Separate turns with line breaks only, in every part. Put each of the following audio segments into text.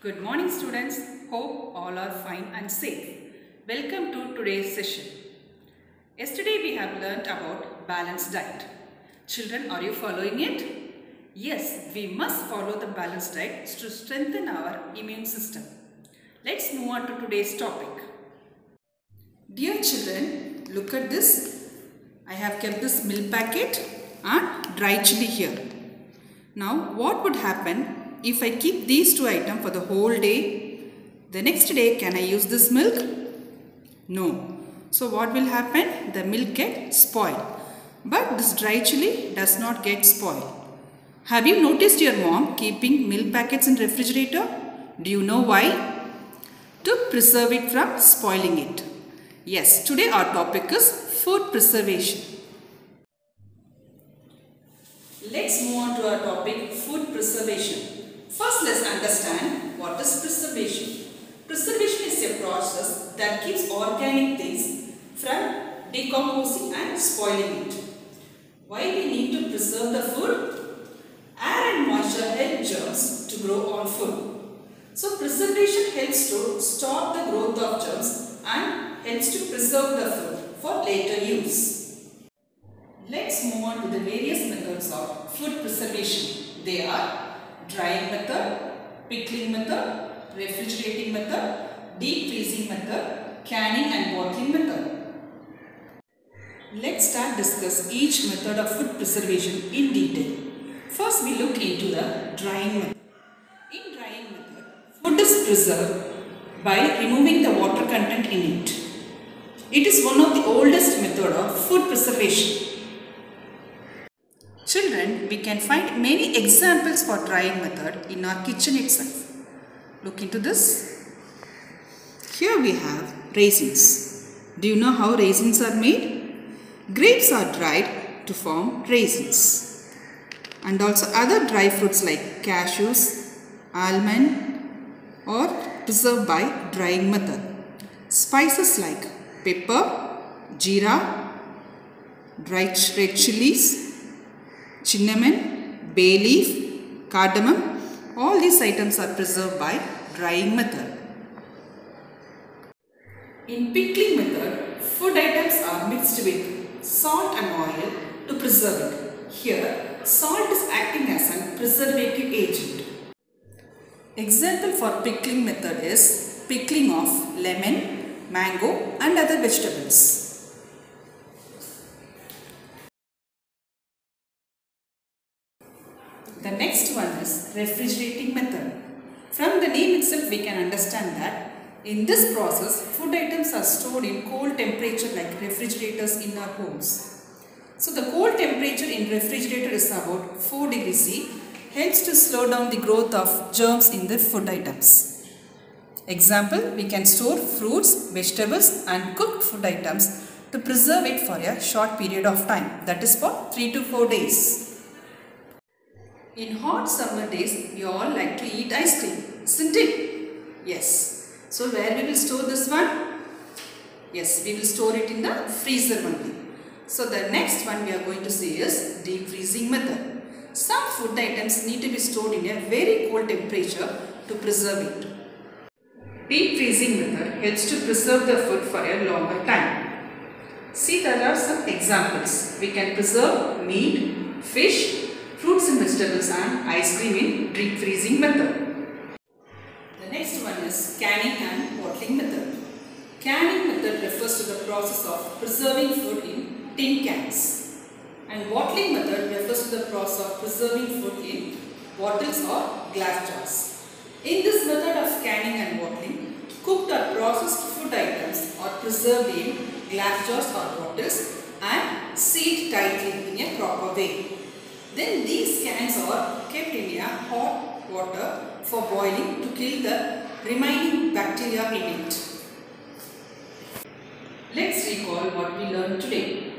Good morning students. Hope all are fine and safe. Welcome to today's session. Yesterday we have learnt about balanced diet. Children, are you following it? Yes, we must follow the balanced diet to strengthen our immune system. Let's move on to today's topic. Dear children, look at this. I have kept this milk packet and dry chili here. Now what would happen if I keep these two items for the whole day? The next day can I use this milk? No. So what will happen? The milk get spoiled. But this dry chili does not get spoiled. Have you noticed your mom keeping milk packets in refrigerator? Do you know why? To preserve it from spoiling it. Yes, today our topic is food preservation. Let's move on to our topic food preservation. First let's understand what is preservation. Preservation is a process that keeps organic things from decomposing and spoiling it. Why we need to preserve the food? Air and moisture help germs to grow on food. So preservation helps to stop the growth of germs and helps to preserve the food for later use. Let's move on to the various methods of food preservation. They are drying method, pickling method, refrigerating method, deep freezing method, canning and bottling method. Let's start discuss each method of food preservation in detail. First we look into the drying method. In drying method, food is preserved by removing the water content in it. It is one of the oldest method of food preservation. We can find many examples for drying method in our kitchen itself. Look into this. Here we have raisins. Do you know how raisins are made? Grapes are dried to form raisins. And also other dry fruits like cashews, almond or preserved by drying method. Spices like pepper, jeera, dried red chilies, cinnamon, bay leaf, cardamom, all these items are preserved by drying method. In pickling method, food items are mixed with salt and oil to preserve it. Here, salt is acting as a preservative agent. Example for pickling method is pickling of lemon, mango and other vegetables. The next one is refrigerating method. From the name itself we can understand that in this process food items are stored in cold temperature like refrigerators in our homes. So the cold temperature in refrigerator is about 4 degrees C helps to slow down the growth of germs in the food items. Example, we can store fruits, vegetables and cooked food items to preserve it for a short period of time that is for 3 to 4 days. In hot summer days, we all like to eat ice cream, isn't it? Yes. So where we will store this one? Yes, we will store it in the freezer only. So the next one we are going to see is deep freezing method. Some food items need to be stored in a very cold temperature to preserve it. Deep freezing method helps to preserve the food for a longer time. See there are some examples. We can preserve meat, fish, vegetables and ice cream in deep freezing method. The next one is canning and bottling method. Canning method refers to the process of preserving food in tin cans and bottling method refers to the process of preserving food in bottles or glass jars. In this method of canning and bottling, cooked or processed food items are preserved in glass jars or bottles and sealed tightly in a proper way. Then these cans are kept in a hot water for boiling to kill the remaining bacteria in it. Let's recall what we learned today.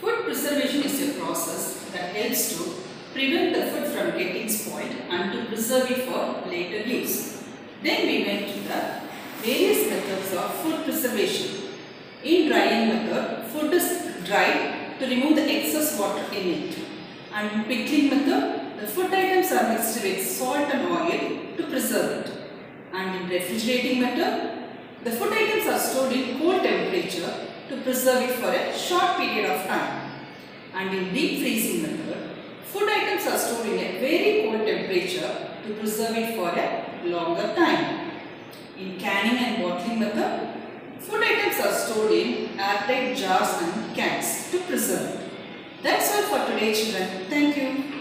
Food preservation is a process that helps to prevent the food from getting spoiled and to preserve it for later use. Then we went to the various methods of food preservation. In drying method, food is dried to remove the excess water in it. And in pickling method, the food items are mixed with salt and oil to preserve it. And in refrigerating method, the food items are stored in cold temperature to preserve it for a short period of time. And in deep freezing method, food items are stored in a very cold temperature to preserve it for a longer time. In canning and bottling method, food items are stored in airtight jars and cans to preserve. That's all for today children. Thank you.